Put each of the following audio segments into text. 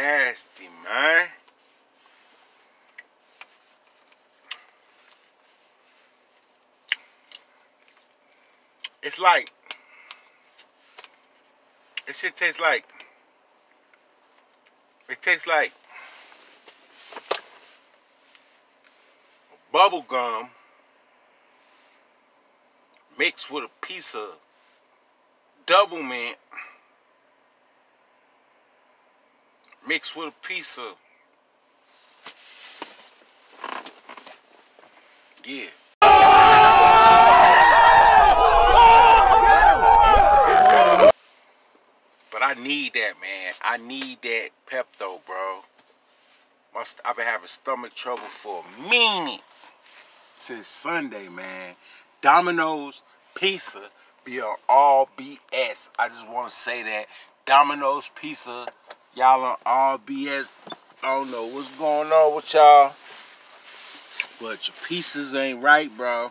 nasty, man. It's like, it shit tastes like, it tastes like bubble gum mixed with a piece of double mint mixed with a piece of yeah. But I need that man. I need that Pepto bro. My I've been having stomach trouble for a minute since Sunday man. Domino's Pizza be all BS I just want to say that. Domino's Pizza Y'all on all BS. I don't know what's going on with y'all. But your pieces ain't right, bro.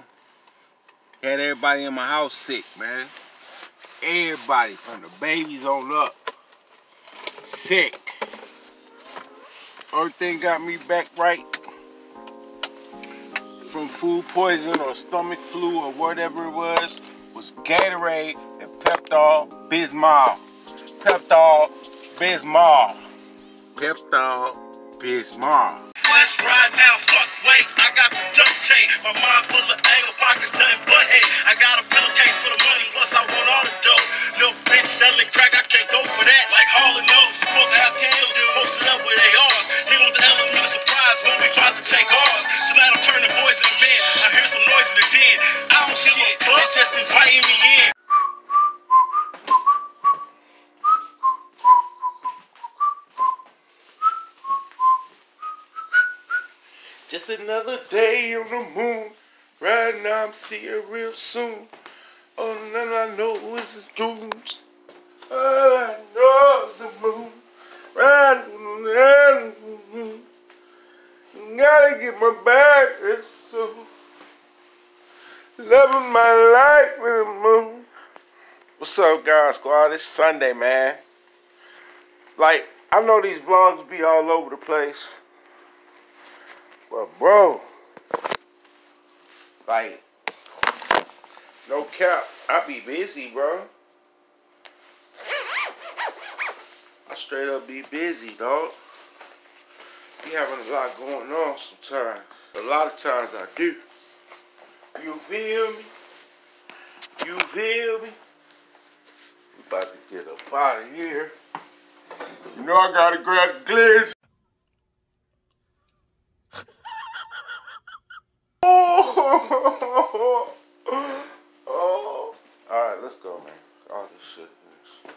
Had everybody in my house sick, man. Everybody from the babies on up. Sick. Only thing got me back right from food poisoning or stomach flu or whatever it was was Gatorade and Pepto Bismol. Pepto Bismol. Pepto Bismol. West right now, fuck wait, I got the duct tape. My mind full of anger, pockets nothing but hate. I got a Just another day on the moon. Right now I'm seeing real soon. And I know it's the dreams. All I know is the moon. Right now, gotta get my back. It's so loving my life with the moon. What's up, guys? Squad? It's Sunday, man. Like, I know these vlogs be all over the place. But bro, like, no cap, I be busy, bro. I straight up be busy, dog. Be having a lot going on sometimes. A lot of times I do. You feel me? You feel me? We about to get up out of here. You know I gotta grab the glizz. Oh, oh. All right, let's go, man. All this shit. Let's,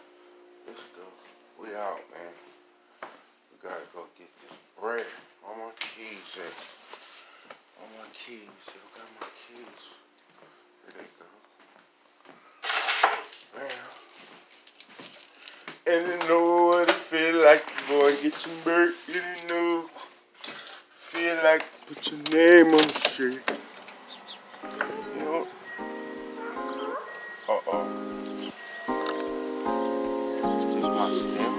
let's go. We out, man. We gotta go get this bread. All my at? All my keys. Yo, got my keys. Here they go. Man. And you know what it feel like to go and get your bird. You know. Feel like put your name on know? Uh oh. Is this my stem?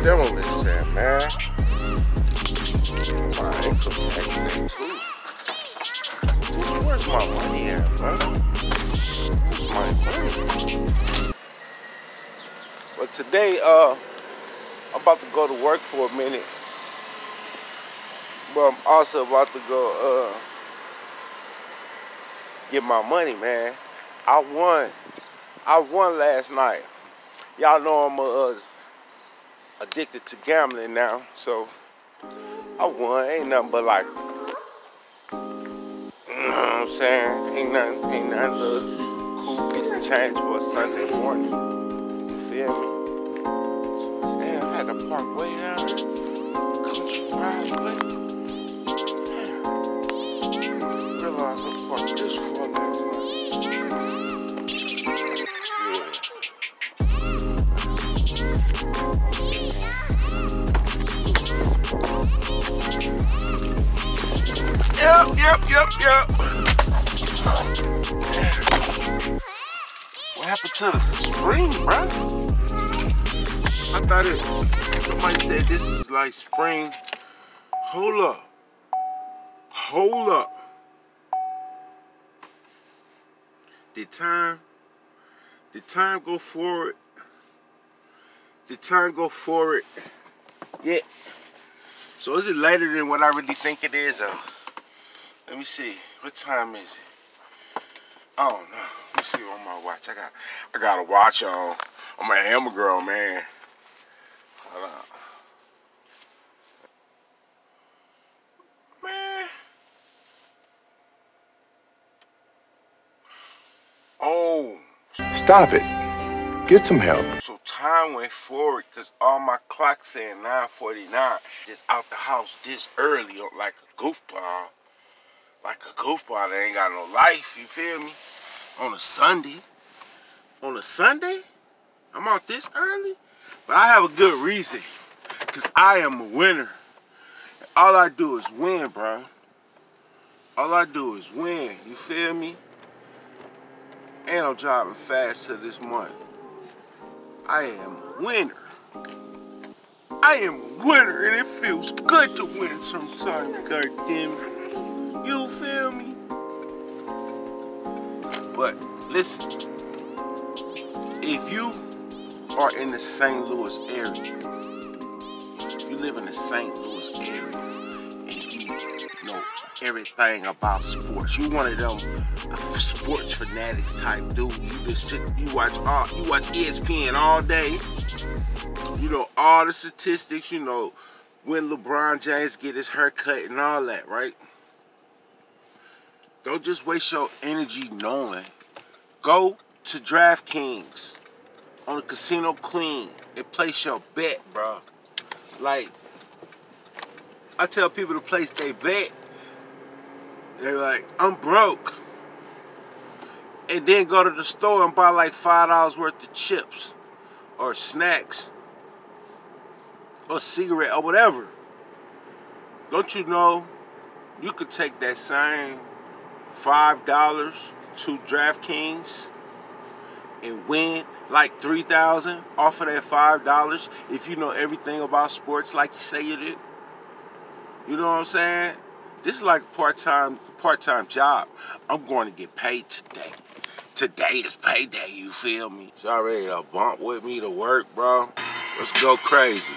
Stimulus man? My ankle tax too. Where's my money at, man? Where's my money? But today, uh, I'm about to go to work for a minute. But I'm also about to go, uh, get my money, man. I won. I won last night. Y'all know I'm uh, addicted to gambling now, so I won. Ain't nothing but like, you know what I'm saying? Ain't nothing, ain't nothing little cool piece of change for a Sunday morning. You feel me? So, damn, I had to park way down Country Drive, what? Damn. cars up parked this before Yep, yep, yep, yep. What happened to the spring, bruh? I thought it. Somebody said this is like spring. Hold up. Hold up. Did time? Did time go forward? Did time go forward? Yeah. So is it later than what I really think it is? Let me see. What time is it? Oh don't. Let me see on my watch. I got I got a watch on. I'm a hammer girl, man. Hold on. Man. Oh. Stop it. Get some help. So time went forward because all my clocks saying 949. Just out the house this early like a goofball. Like a goofball that ain't got no life, you feel me? On a Sunday. On a Sunday? I'm out this early? But I have a good reason. Because I am a winner. All I do is win, bro. All I do is win. You feel me? And I'm driving faster this month. I am a winner. I am a winner, and it feels good to win sometimes, goddamn it. You feel me? But listen, if you are in the St. Louis area, if you live in the St. Louis area, and you know everything about sports, you one of them sports fanatics type dude. You just sit, you watch all, you watch ESPN all day. You know all the statistics. You know when LeBron James get his haircut and all that, right? Don't just waste your energy knowing. Go to DraftKings on the Casino Queen and place your bet, bro. Like, I tell people to place their bet. They're like, I'm broke. And then go to the store and buy like $5 worth of chips or snacks or cigarette or whatever. Don't you know you could take that same $5 to DraftKings and win like 3000 off of that $5 if you know everything about sports like you say you did? You know what I'm saying? This is like a part-time part-time job. I'm going to get paid today. Today is payday, you feel me? Y'all ready to bump with me to work, bro? Let's go crazy.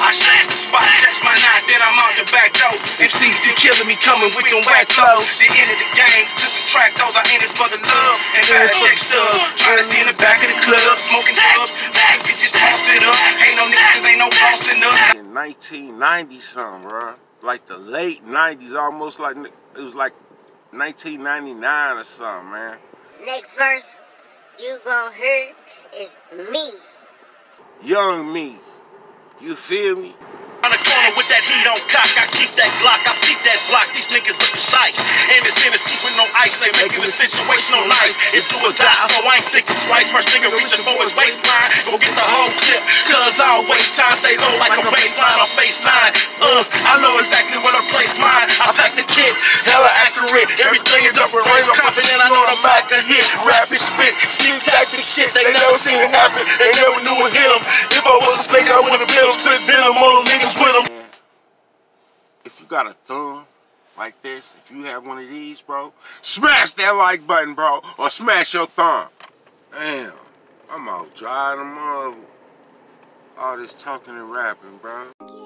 Catastrophe. I slash the spot, that's my knife, then I'm out the back door. MCs be killing me, coming with them whack flows. The end of the game, to subtract those, I in it for the love. And got a check stub, trying to see in the back of the club, smoking dubs. Bad bitches toss it up, ain't no niggas, ain't no bossing up. in 1990 something, bro. Like the late 90s, almost like it was like 1999 or something, man. Next verse you gonna hear is me. Young me, you feel me? On the corner with that heat on cock, I keep that Glock, I keep that block. These niggas looking shice. And it's Hennessy with no ice, ain't making the situation no nice. It's do or die, so I thinking twice. First nigga reaching for his waistline, go get the whole clip. Cause I waste time, stay low like a baseline on face nine. Uh, I know exactly where to place mine. I pack the kit, hella accurate. Everything in double range, confident I know the Mac can hit. Rapid spit, sneak tactic shit, they never seen it happen. They never knew it hit 'em. If I was a snake, I would've been 'em. Split venom on them niggas with with 'em. If you got a thumb like this, if you have one of these, bro, smash that like button, bro, or smash your thumb. Damn, I'm out driving them up. All this talking and rapping, bro.